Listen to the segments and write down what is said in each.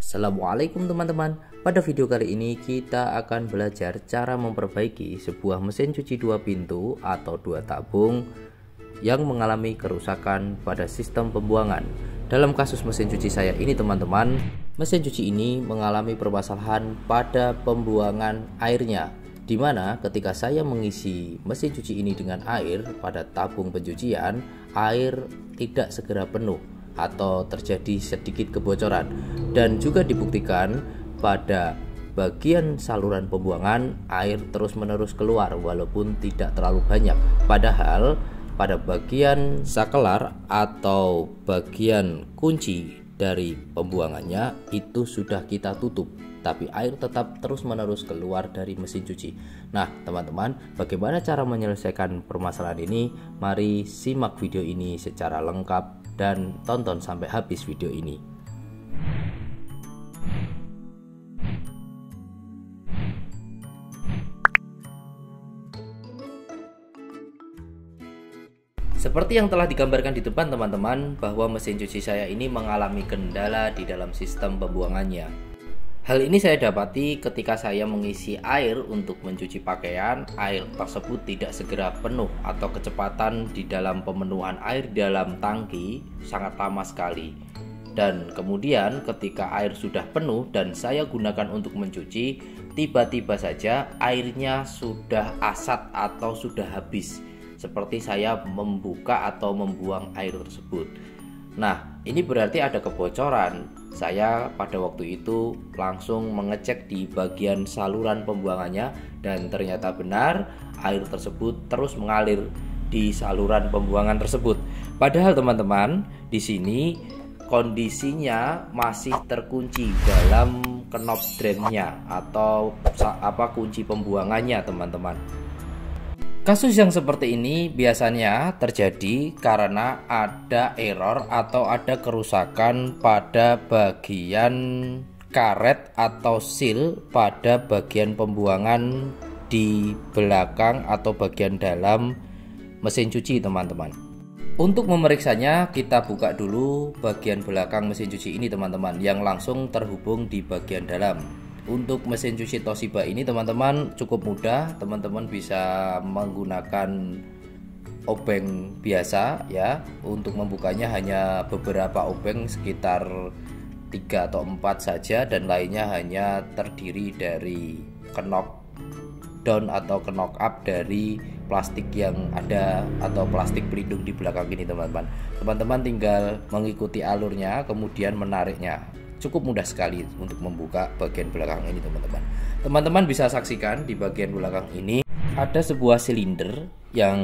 Assalamualaikum teman-teman. Pada video kali ini kita akan belajar cara memperbaiki sebuah mesin cuci dua pintu atau dua tabung yang mengalami kerusakan pada sistem pembuangan. Dalam kasus mesin cuci saya ini teman-teman Mesin cuci ini mengalami permasalahan pada pembuangan airnya di mana ketika saya mengisi mesin cuci ini dengan air pada tabung pencucian, air tidak segera penuh atau terjadi sedikit kebocoran dan juga dibuktikan pada bagian saluran pembuangan air terus-menerus keluar walaupun tidak terlalu banyak padahal pada bagian sakelar atau bagian kunci dari pembuangannya itu sudah kita tutup tapi air tetap terus-menerus keluar dari mesin cuci. Nah, teman-teman, bagaimana cara menyelesaikan permasalahan ini? Mari simak video ini secara lengkap dan tonton sampai habis video ini. Seperti yang telah digambarkan di depan teman-teman bahwa mesin cuci saya ini mengalami kendala di dalam sistem pembuangannya. Hal ini saya dapati ketika saya mengisi air untuk mencuci pakaian, air tersebut tidak segera penuh atau kecepatan di dalam pemenuhan air dalam tangki sangat lama sekali. Dan kemudian ketika air sudah penuh dan saya gunakan untuk mencuci, tiba-tiba saja airnya sudah asat atau sudah habis. Seperti saya membuka atau membuang air tersebut. Nah, ini berarti ada kebocoran saya pada waktu itu langsung mengecek di bagian saluran pembuangannya dan ternyata benar air tersebut terus mengalir di saluran pembuangan tersebut. Padahal teman-teman, di sini kondisinya masih terkunci dalam knop drainnya atau apa kunci pembuangannya, teman-teman. Kasus yang seperti ini biasanya terjadi karena ada error atau ada kerusakan pada bagian karet atau seal pada bagian pembuangan di belakang atau bagian dalam mesin cuci teman-teman. Untuk memeriksanya kita buka dulu bagian belakang mesin cuci ini teman-teman yang langsung terhubung di bagian dalam untuk mesin cuci Toshiba ini teman-teman cukup mudah. Teman-teman bisa menggunakan obeng biasa ya. Untuk membukanya hanya beberapa obeng sekitar 3 atau 4 saja dan lainnya hanya terdiri dari knock down atau knock up dari plastik yang ada atau plastik pelindung di belakang ini teman-teman. Teman-teman tinggal mengikuti alurnya kemudian menariknya cukup mudah sekali untuk membuka bagian belakang ini teman-teman. Teman-teman bisa saksikan di bagian belakang ini ada sebuah silinder yang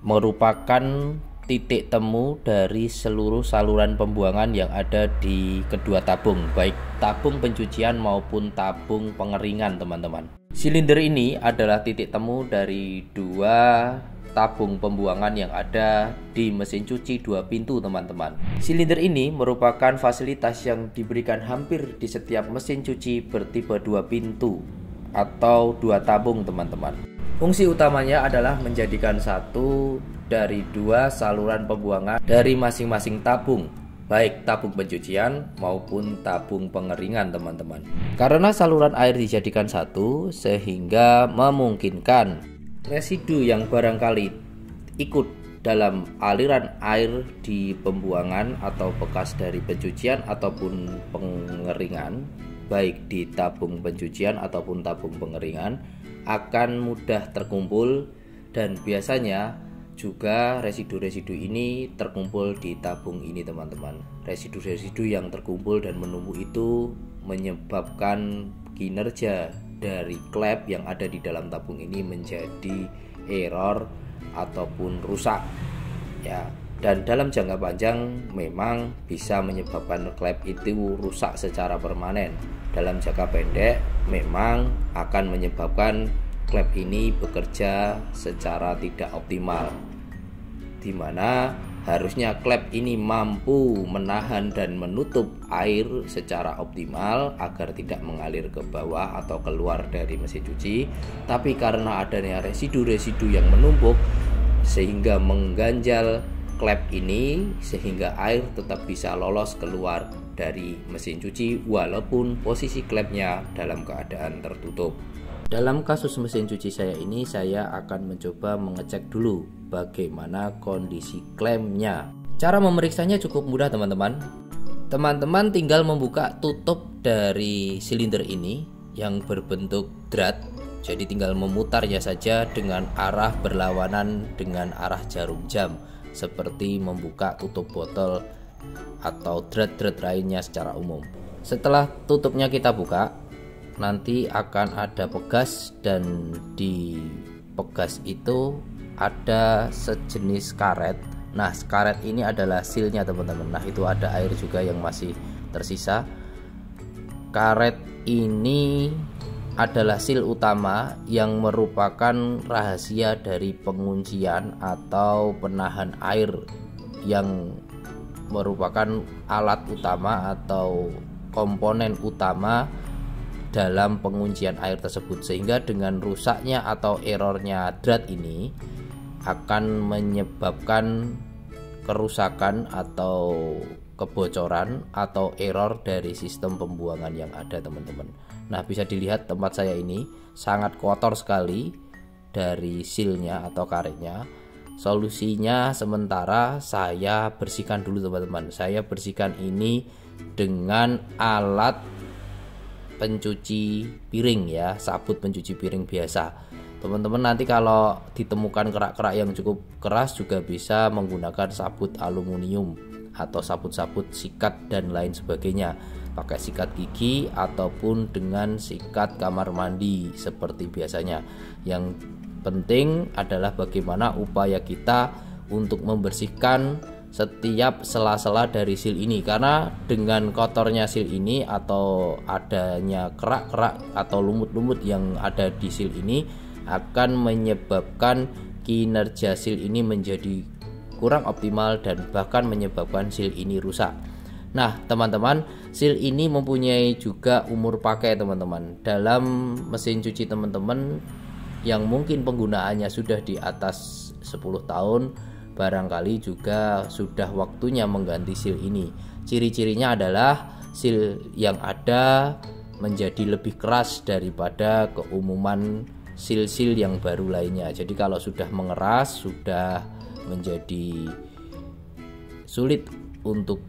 merupakan titik temu dari seluruh saluran pembuangan yang ada di kedua tabung baik tabung pencucian maupun tabung pengeringan teman-teman. Silinder ini adalah titik temu dari dua tabung pembuangan yang ada di mesin cuci dua pintu teman-teman. Silinder ini merupakan fasilitas yang diberikan hampir di setiap mesin cuci bertipe dua pintu atau dua tabung teman-teman. Fungsi utamanya adalah menjadikan satu dari dua saluran pembuangan dari masing-masing tabung baik tabung pencucian maupun tabung pengeringan teman-teman. Karena saluran air dijadikan satu sehingga memungkinkan residu yang barangkali ikut dalam aliran air di pembuangan atau bekas dari pencucian ataupun pengeringan baik di tabung pencucian ataupun tabung pengeringan akan mudah terkumpul dan biasanya juga residu-residu ini terkumpul di tabung ini teman-teman. Residu-residu yang terkumpul dan menumpuk itu menyebabkan kinerja dari klep yang ada di dalam tabung ini menjadi error ataupun rusak ya. Dan dalam jangka panjang memang bisa menyebabkan klep itu rusak secara permanen. Dalam jangka pendek memang akan menyebabkan klep ini bekerja secara tidak optimal di mana Harusnya klep ini mampu menahan dan menutup air secara optimal agar tidak mengalir ke bawah atau keluar dari mesin cuci. Tapi karena adanya residu-residu yang menumpuk sehingga mengganjal klep ini sehingga air tetap bisa lolos keluar dari mesin cuci walaupun posisi klemnya dalam keadaan tertutup. Dalam kasus mesin cuci saya ini saya akan mencoba mengecek dulu bagaimana kondisi klemnya. Cara memeriksanya cukup mudah teman-teman. Teman-teman tinggal membuka tutup dari silinder ini yang berbentuk drat. Jadi tinggal memutarnya saja dengan arah berlawanan dengan arah jarum jam seperti membuka tutup botol atau drat-drat lainnya secara umum. Setelah tutupnya kita buka, nanti akan ada pegas dan di pegas itu ada sejenis karet. Nah, karet ini adalah silnya teman-teman. Nah, itu ada air juga yang masih tersisa. Karet ini adalah sil utama yang merupakan rahasia dari penguncian atau penahan air yang merupakan alat utama atau komponen utama dalam penguncian air tersebut sehingga dengan rusaknya atau errornya drat ini akan menyebabkan kerusakan atau kebocoran atau error dari sistem pembuangan yang ada teman-teman nah bisa dilihat tempat saya ini sangat kotor sekali dari silnya atau karetnya Solusinya sementara saya bersihkan dulu teman-teman. Saya bersihkan ini dengan alat pencuci piring ya, sabut pencuci piring biasa. Teman-teman nanti kalau ditemukan kerak-kerak yang cukup keras juga bisa menggunakan sabut aluminium atau sabut-sabut sikat dan lain sebagainya. Pakai sikat gigi ataupun dengan sikat kamar mandi seperti biasanya. Yang penting adalah bagaimana upaya kita untuk membersihkan setiap sela-sela dari sil ini karena dengan kotornya sil ini atau adanya kerak-kerak atau lumut-lumut yang ada di sil ini akan menyebabkan kinerja sil ini menjadi kurang optimal dan bahkan menyebabkan sil ini rusak. Nah, teman-teman, sil ini mempunyai juga umur pakai, teman-teman. Dalam mesin cuci teman-teman yang mungkin penggunaannya sudah di atas 10 tahun barangkali juga sudah waktunya mengganti seal ini. Ciri-cirinya adalah seal yang ada menjadi lebih keras daripada keumuman seal-seal yang baru lainnya. Jadi kalau sudah mengeras sudah menjadi sulit untuk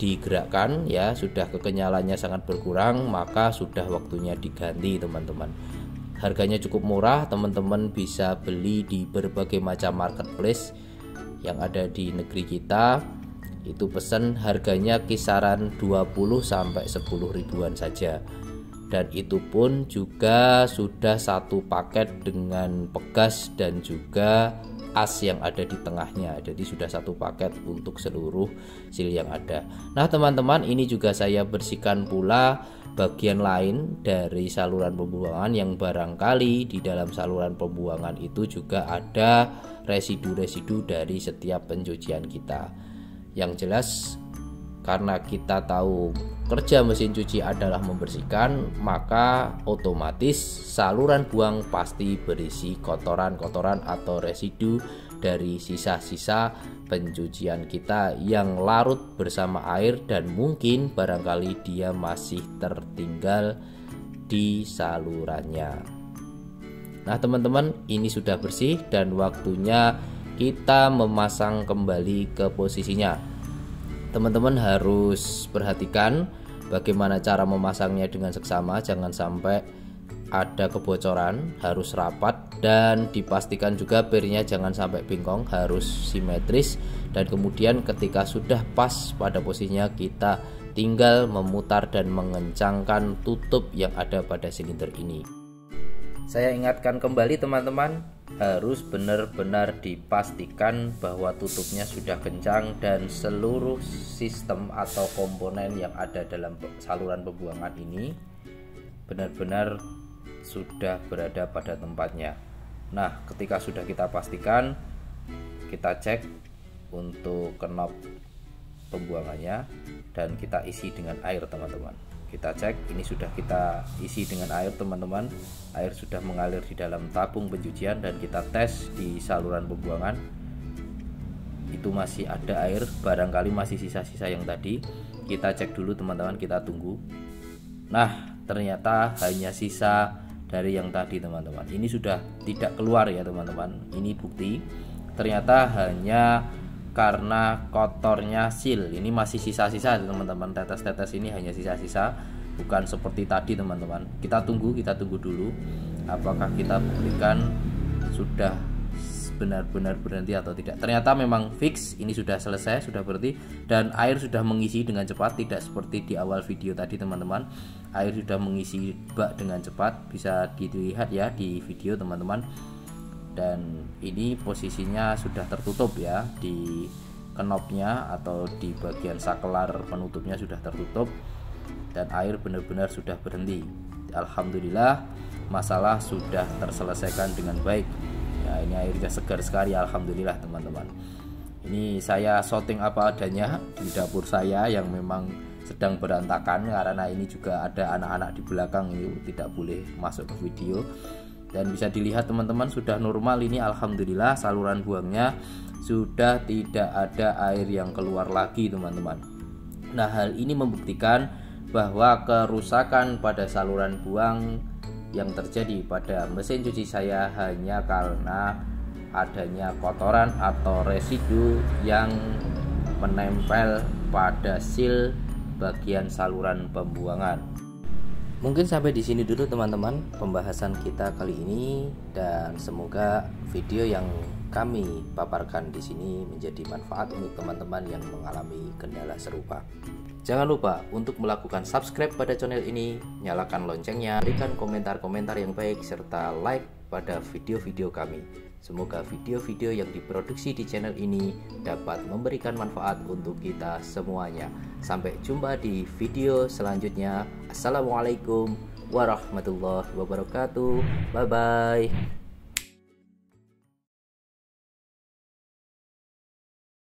digerakkan ya sudah kekenyalannya sangat berkurang maka sudah waktunya diganti teman-teman. Harganya cukup murah teman-teman bisa beli di berbagai macam marketplace yang ada di negeri kita itu pesan harganya kisaran 20 sampai 10 ribuan saja. Dan itu pun juga sudah satu paket dengan pegas dan juga as yang ada di tengahnya. Jadi sudah satu paket untuk seluruh sil yang ada. Nah teman-teman ini juga saya bersihkan pula bagian lain dari saluran pembuangan yang barangkali di dalam saluran pembuangan itu juga ada residu-residu dari setiap pencucian kita. Yang jelas karena kita tahu kerja mesin cuci adalah membersihkan, maka otomatis saluran buang pasti berisi kotoran-kotoran atau residu dari sisa-sisa pencucian kita yang larut bersama air dan mungkin barangkali dia masih tertinggal di salurannya. Nah, teman-teman, ini sudah bersih dan waktunya kita memasang kembali ke posisinya teman-teman harus perhatikan bagaimana cara memasangnya dengan seksama. Jangan sampai ada kebocoran harus rapat dan dipastikan juga pirnya jangan sampai bengkong harus simetris. Dan kemudian ketika sudah pas pada posisinya kita tinggal memutar dan mengencangkan tutup yang ada pada silinder ini. Saya ingatkan kembali teman-teman harus benar-benar dipastikan bahwa tutupnya sudah kencang dan seluruh sistem atau komponen yang ada dalam saluran pembuangan ini benar-benar sudah berada pada tempatnya. Nah, ketika sudah kita pastikan, kita cek untuk knop pembuangannya dan kita isi dengan air, teman-teman kita cek ini sudah kita isi dengan air teman-teman. Air sudah mengalir di dalam tabung pencucian dan kita tes di saluran pembuangan. Itu masih ada air barangkali masih sisa-sisa yang tadi. Kita cek dulu teman-teman kita tunggu. Nah ternyata hanya sisa dari yang tadi teman-teman. Ini sudah tidak keluar ya teman-teman. Ini bukti. Ternyata hanya karena kotornya sil ini masih sisa-sisa teman-teman tetes-tetes ini hanya sisa-sisa bukan seperti tadi teman-teman kita tunggu kita tunggu dulu apakah kita buktikan sudah benar-benar berhenti atau tidak. Ternyata memang fix ini sudah selesai, sudah berhenti dan air sudah mengisi dengan cepat, tidak seperti di awal video tadi teman-teman. Air sudah mengisi bak dengan cepat, bisa dilihat ya di video teman-teman. Dan ini posisinya sudah tertutup ya di kenopnya atau di bagian sakelar penutupnya sudah tertutup dan air benar-benar sudah berhenti. Alhamdulillah masalah sudah terselesaikan dengan baik. Ya ini airnya segar sekali alhamdulillah teman-teman. Ini saya shooting apa adanya di dapur saya yang memang sedang berantakan karena ini juga ada anak-anak di belakang ini tidak boleh masuk ke video dan bisa dilihat teman-teman sudah normal ini alhamdulillah saluran buangnya sudah tidak ada air yang keluar lagi teman-teman nah hal ini membuktikan bahwa kerusakan pada saluran buang yang terjadi pada mesin cuci saya hanya karena adanya kotoran atau residu yang menempel pada seal bagian saluran pembuangan. Mungkin sampai di sini dulu teman-teman pembahasan kita kali ini dan semoga video yang kami paparkan di sini menjadi manfaat untuk teman-teman yang mengalami kendala serupa. Jangan lupa untuk melakukan subscribe pada channel ini, nyalakan loncengnya, berikan komentar-komentar yang baik, serta like pada video-video kami. Semoga video-video yang diproduksi di channel ini dapat memberikan manfaat untuk kita semuanya. Sampai jumpa di video selanjutnya. Assalamualaikum warahmatullahi wabarakatuh. Bye bye.